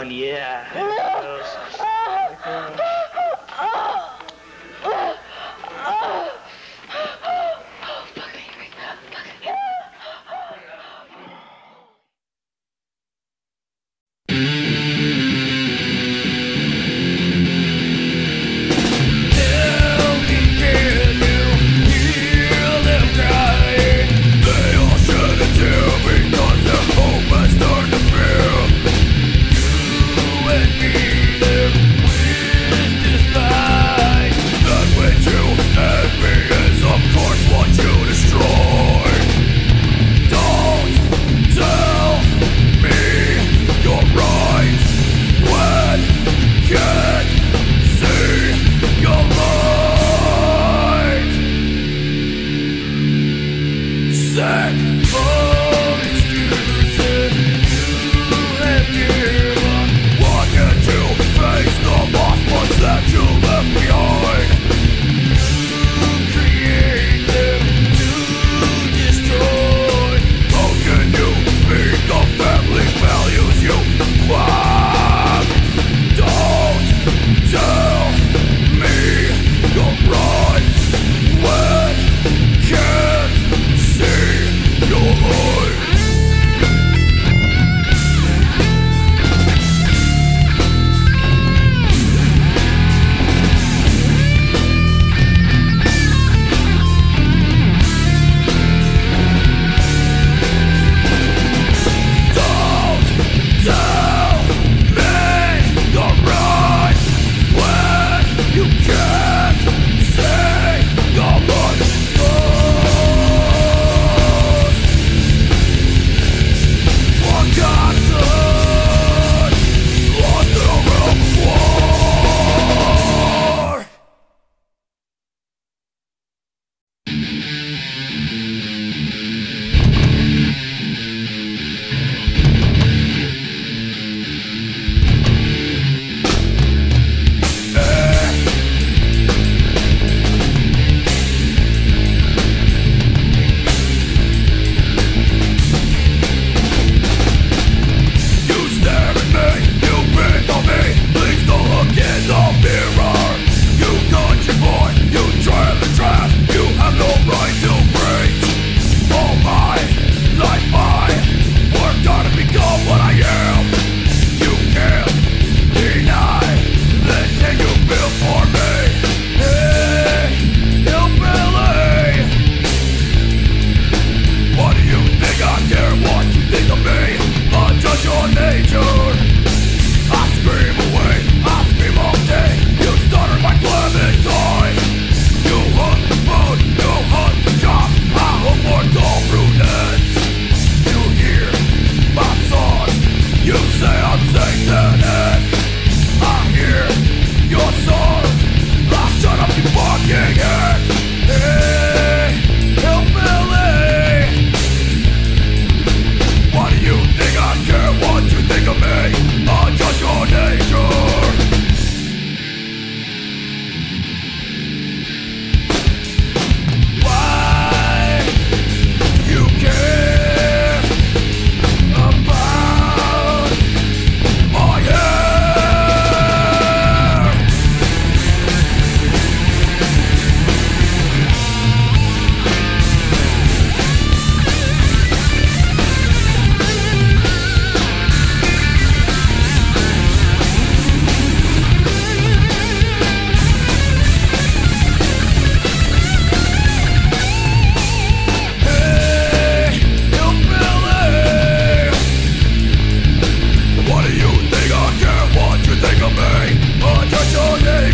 on, yeah. I touch your name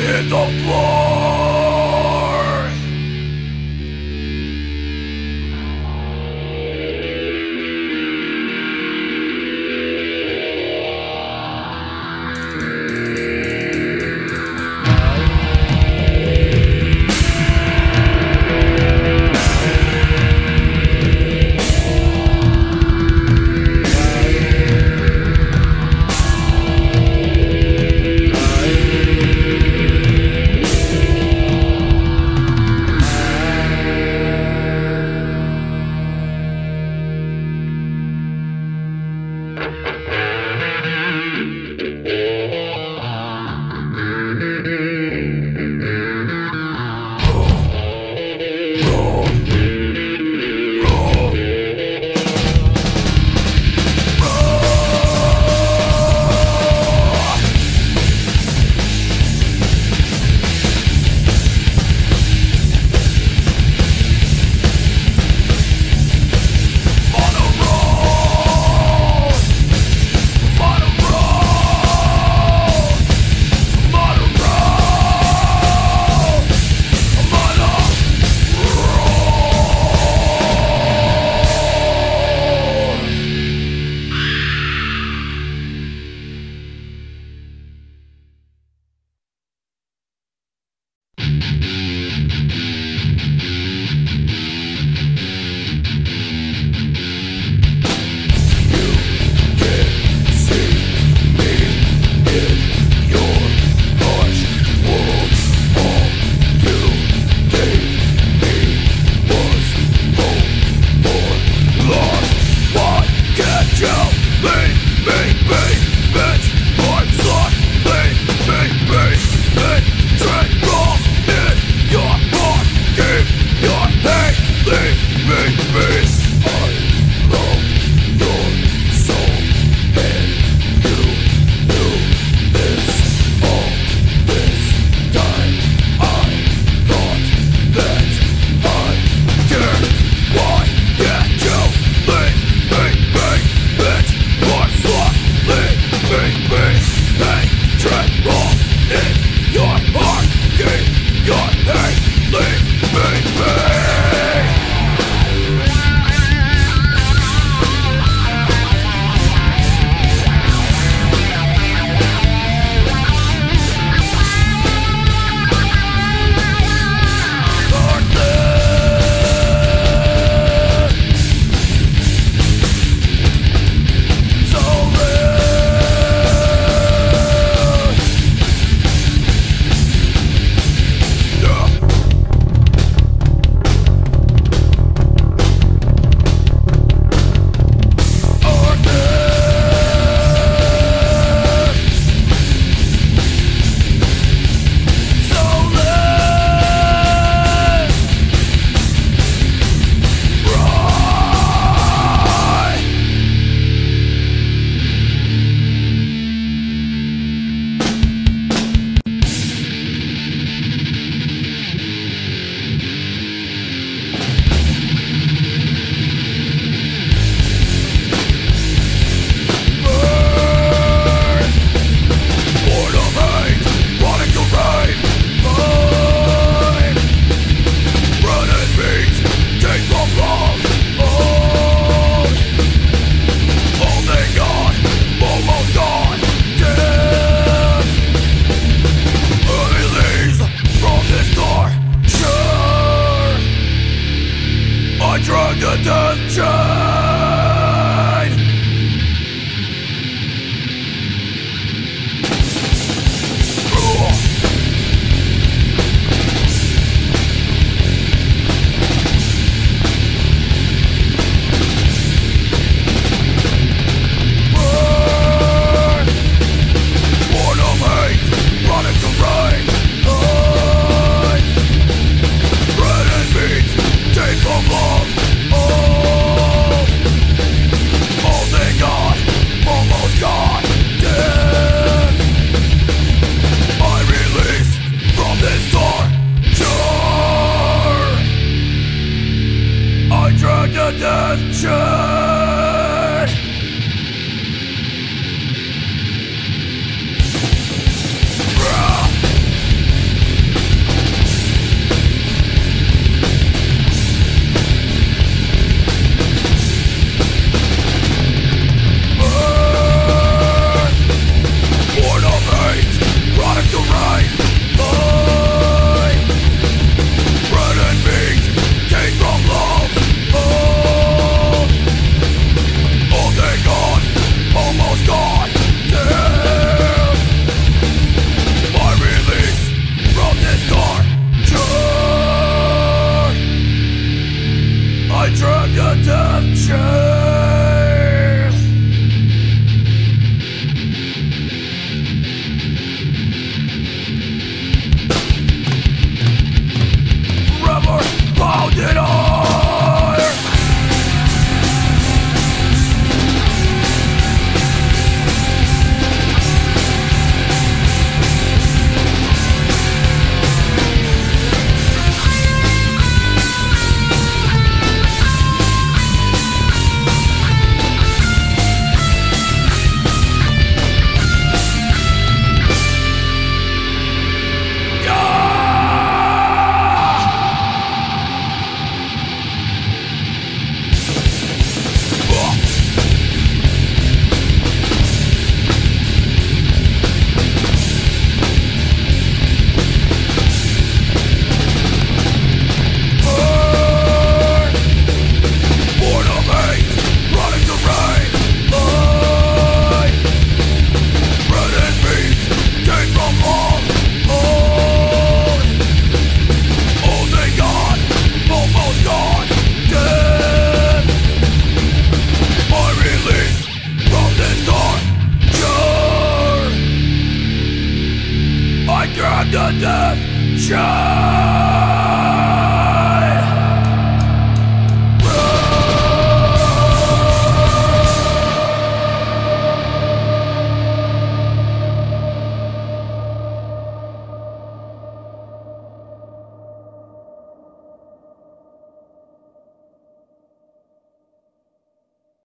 Hard I hit the floor